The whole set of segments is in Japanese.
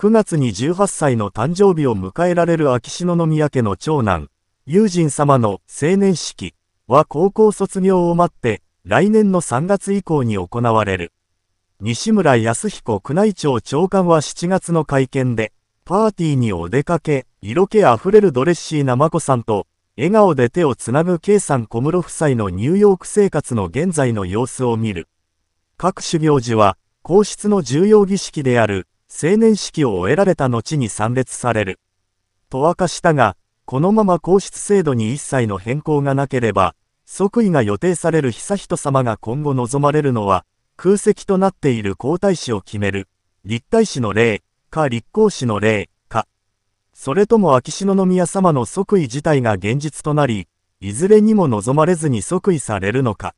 9月に18歳の誕生日を迎えられる秋篠宮家の長男、友人様の青年式は高校卒業を待って来年の3月以降に行われる。西村康彦宮内庁長官は7月の会見で、パーティーにお出かけ、色気あふれるドレッシーな眞子さんと、笑顔で手をつなぐ K さん小室夫妻のニューヨーク生活の現在の様子を見る。各種行事は、皇室の重要儀式である、青年式を終えられた後に参列される。と明かしたが、このまま皇室制度に一切の変更がなければ、即位が予定される悠仁様が今後望まれるのは、空席となっている皇太子を決める、立太子の礼、か立皇子の礼、か。それとも秋篠宮様の即位自体が現実となり、いずれにも望まれずに即位されるのか。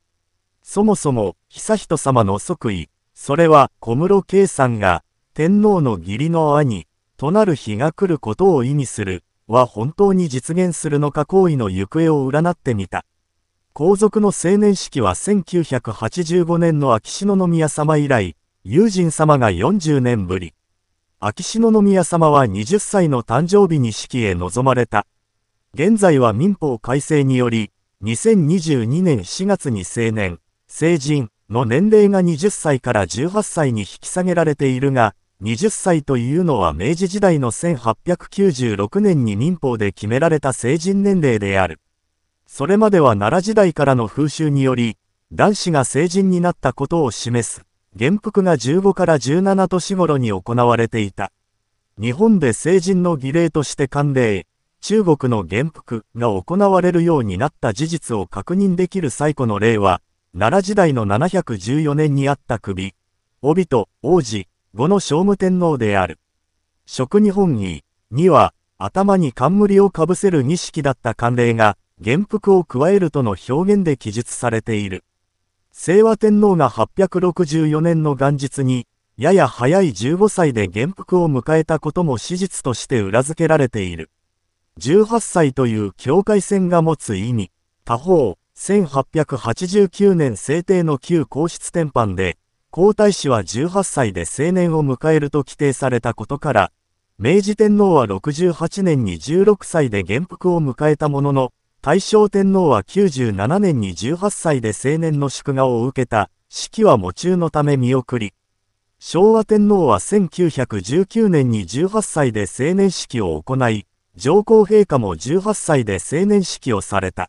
そもそも、悠仁様の即位、それは小室圭さんが、天皇の義理の兄、となる日が来ることを意味する、は本当に実現するのか行為の行方を占ってみた。皇族の青年式は1985年の秋篠宮様以来、友人様が40年ぶり。秋篠宮様は20歳の誕生日に式へ臨まれた。現在は民法改正により、2022年4月に成年、成人の年齢が20歳から18歳に引き下げられているが、20歳というのは明治時代の1896年に民法で決められた成人年齢である。それまでは奈良時代からの風習により、男子が成人になったことを示す、元服が15から17年頃に行われていた。日本で成人の儀礼として慣例、中国の元服が行われるようになった事実を確認できる最古の例は、奈良時代の714年にあった首、帯と王子、後の聖武天皇である。食日本儀には、頭に冠をかぶせる儀式だった慣例が、元服を加えるとの表現で記述されている。清和天皇が864年の元日に、やや早い15歳で元服を迎えたことも史実として裏付けられている。18歳という境界線が持つ意味。他方、1889年制定の旧皇室典範で、皇太子は18歳で青年を迎えると規定されたことから、明治天皇は68年に16歳で元服を迎えたものの、大正天皇は97年に18歳で青年の祝賀を受けた、式は喪中のため見送り、昭和天皇は1919年に18歳で青年式を行い、上皇陛下も18歳で青年式をされた。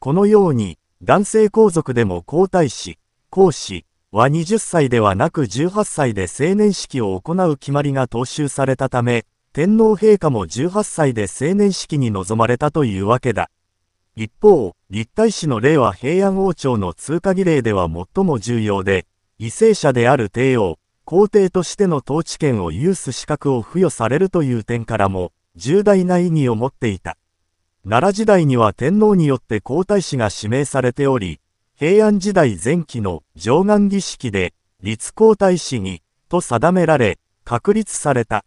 このように、男性皇族でも皇太子、皇子、は20歳ではなく18歳で青年式を行う決まりが踏襲されたため、天皇陛下も18歳で青年式に臨まれたというわけだ。一方、立体子の例は平安王朝の通過儀礼では最も重要で、為政者である帝王、皇帝としての統治権を有す資格を付与されるという点からも、重大な意義を持っていた。奈良時代には天皇によって皇太子が指名されており、平安時代前期の上岸儀式で、立皇太子に、と定められ、確立された。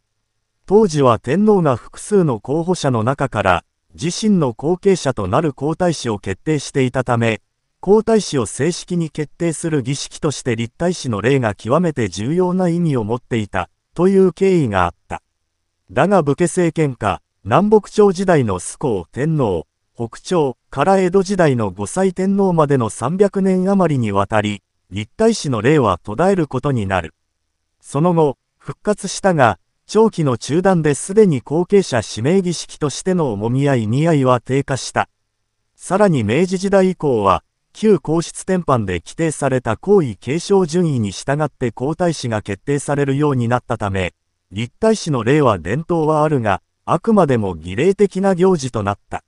当時は天皇が複数の候補者の中から、自身の後継者となる皇太子を決定していたため、皇太子を正式に決定する儀式として立太子の例が極めて重要な意味を持っていた、という経緯があった。だが武家政権下、南北朝時代の崇皇天皇、北朝から江戸時代の五歳天皇までの300年余りにわたり、立体史の例は途絶えることになる。その後、復活したが、長期の中断ですでに後継者指名儀式としての重みや意味合いは低下した。さらに明治時代以降は、旧皇室典範で規定された皇位継承順位に従って皇太子が決定されるようになったため、立体史の例は伝統はあるが、あくまでも儀礼的な行事となった。